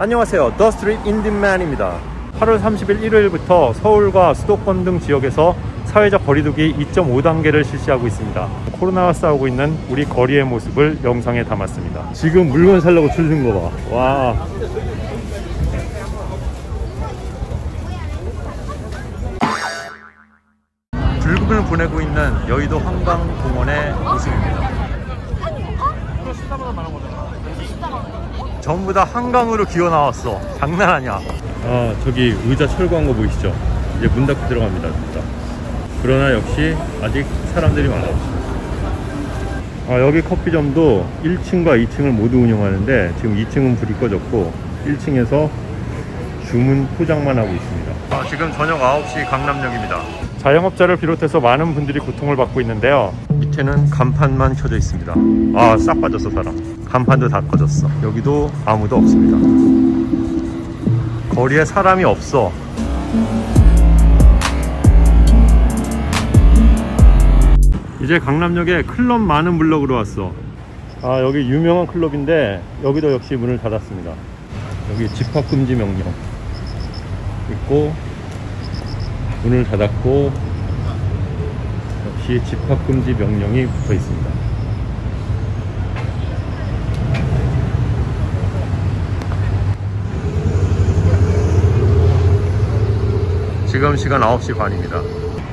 안녕하세요. 더 스트릿 인디맨입니다. 8월 30일 일요일부터 서울과 수도권 등 지역에서 사회적 거리두기 2.5단계를 실시하고 있습니다. 코로나와 싸우고 있는 우리 거리의 모습을 영상에 담았습니다. 지금 물건 살려고 줄는 거 봐. 와. 불금을 보내고 있는 여의도 한강공원의 모습입니다. 전부 다 한강으로 기어 나왔어. 장난 아니야. 아, 저기 의자 철거한 거 보이시죠? 이제 문 닫고 들어갑니다, 진짜. 그러나 역시 아직 사람들이 많아요. 아, 여기 커피점도 1층과 2층을 모두 운영하는데 지금 2층은 불이 꺼졌고 1층에서 주문 포장만 하고 있습니다. 아, 지금 저녁 9시 강남역입니다. 자영업자를 비롯해서 많은 분들이 고통을 받고 있는데요. 밑에는 간판만 켜져 있습니다. 아, 싹 빠졌어, 사람. 간판도 다 꺼졌어. 여기도 아무도 없습니다. 거리에 사람이 없어. 이제 강남역에 클럽 많은 블럭으로 왔어. 아, 여기 유명한 클럽인데 여기도 역시 문을 닫았습니다. 여기 집합금지 명령 있고 문을 닫았고 역시 집합금지 명령이 붙어 있습니다. 지금 시간 9시 반입니다.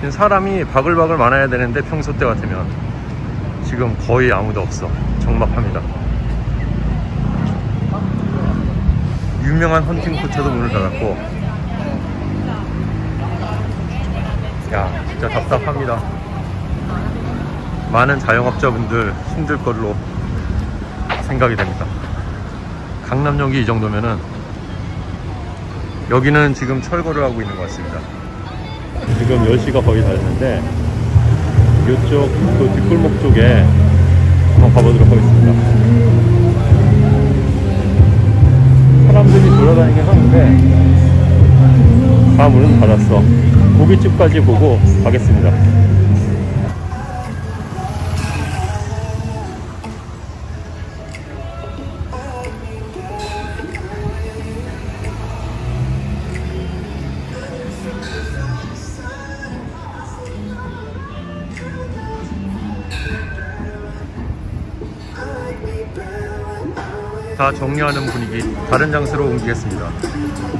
사람이 바글바글 많아야 되는데 평소 때 같으면 지금 거의 아무도 없어. 적막합니다. 유명한 헌팅 포차도 문을 닫았고 야 진짜 답답합니다. 많은 자영업자분들 힘들 걸로 생각이 됩니다. 강남역이 이 정도면은 여기는 지금 철거를 하고 있는 것 같습니다. 지금 10시가 거의 다 됐는데 이쪽 또 뒷골목 쪽에 한번 가보도록 하겠습니다. 사람들이 돌아다니긴 하는데 다 문은 닫았어. 고깃집까지 보고 가겠습니다. 다 정리하는 분위기 다른 장소로 옮기겠습니다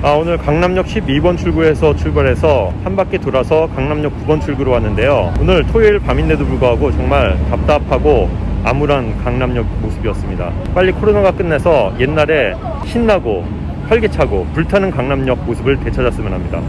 아 오늘 강남역 12번 출구에서 출발해서 한 바퀴 돌아서 강남역 9번 출구로 왔는데요. 오늘 토요일 밤인데도 불구하고 정말 답답하고 암울한 강남역 모습이었습니다. 빨리 코로나가 끝내서 옛날에 신나고 활기차고 불타는 강남역 모습을 되찾았으면 합니다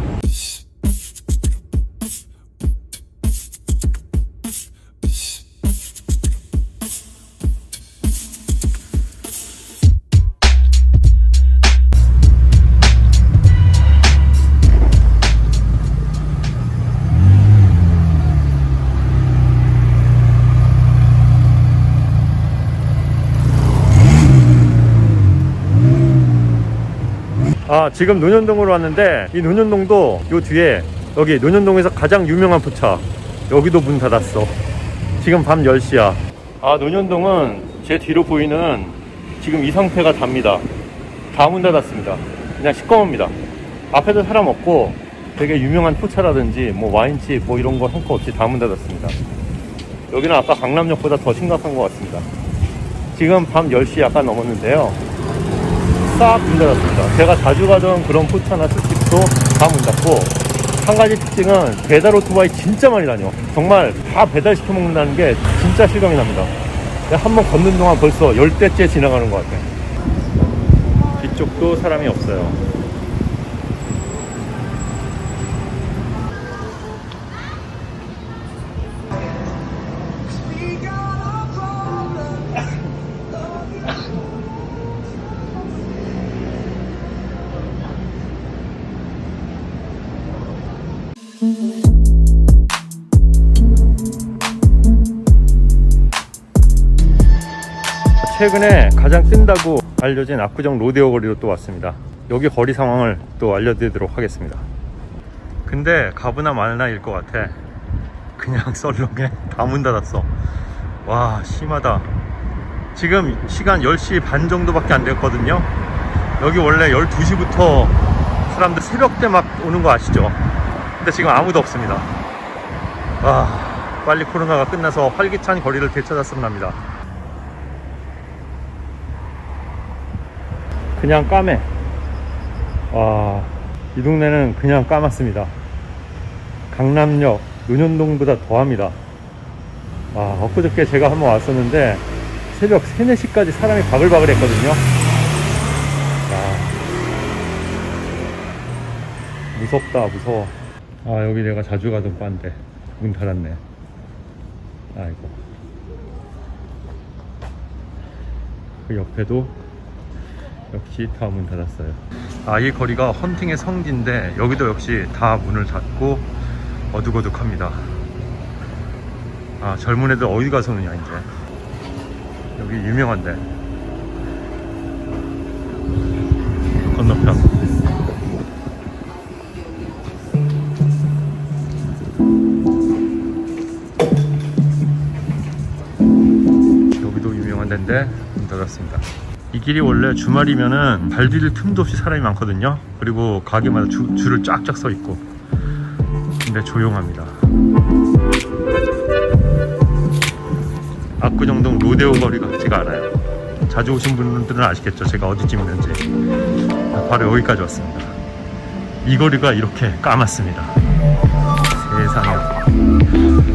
아 지금 논현동으로 왔는데 이 논현동도 요 뒤에 여기 논현동에서 가장 유명한 포차. 여기도 문 닫았어. 지금 밤 10시야. 아 논현동은 제 뒤로 보이는 지금 이 상태가 답니다. 다 문 닫았습니다. 그냥 시꺼멉니다. 앞에도 사람 없고 되게 유명한 포차라든지 뭐 와인집 뭐 이런 거 한 거 없이 다 문 닫았습니다. 여기는 아까 강남역보다 더 심각한 것 같습니다. 지금 밤 10시 약간 넘었는데요 싹 문 닫았습니다. 제가 자주 가던 그런 포차나 술집도 다 문 닫고 한 가지 특징은 배달 오토바이 진짜 많이 다녀. 정말 다 배달시켜 먹는다는 게 진짜 실감이 납니다. 한 번 걷는 동안 벌써 열 대째 지나가는 것 같아요. 뒤쪽도 사람이 없어요. 최근에 가장 뜬다고 알려진 압구정 로데오 거리로 또 왔습니다. 여기 거리 상황을 또 알려드리도록 하겠습니다. 근데 가브나 말나 일 것 같아. 그냥 썰렁해 다 문 닫았어. 와 심하다. 지금 시간 10시 반 정도밖에 안 됐거든요. 여기 원래 12시부터 사람들 새벽 때 막 오는 거 아시죠? 근데 지금 아무도 없습니다. 아, 빨리 코로나가 끝나서 활기찬 거리를 되찾았으면 합니다. 그냥 까매. 와, 이 동네는 그냥 까맣습니다. 강남역, 논현동보다 더합니다. 아, 엊그저께 제가 한번 왔었는데 새벽 3, 4시까지 사람이 바글바글 했거든요. 야, 무섭다, 무서워. 아, 여기 내가 자주 가던 바인데 문 닫았네. 아이고. 그 옆에도 역시 다 문 닫았어요. 아, 이 거리가 헌팅의 성지인데 여기도 역시 다 문을 닫고 어둑어둑합니다. 아, 젊은 애들 어디 가서 노냐, 이제. 여기 유명한데. 건너편. 여기도 유명한 데인데 문 닫았습니다. 이 길이 원래 주말이면은 발 디딜 틈도 없이 사람이 많거든요. 그리고 가게마다 주- 줄을 쫙쫙 서 있고. 근데 조용합니다. 압구정동 로데오 거리 같지가 않아요. 자주 오신 분들은 아시겠죠? 제가 어디쯤 있는지. 바로 여기까지 왔습니다. 이 거리가 이렇게 까맣습니다. 세상에.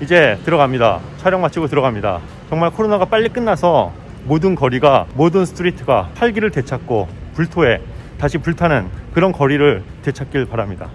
이제 들어갑니다. 촬영 마치고 들어갑니다. 정말 코로나가 빨리 끝나서 모든 거리가 모든 스트리트가 활기를 되찾고 불토에 다시 불타는 그런 거리를 되찾길 바랍니다.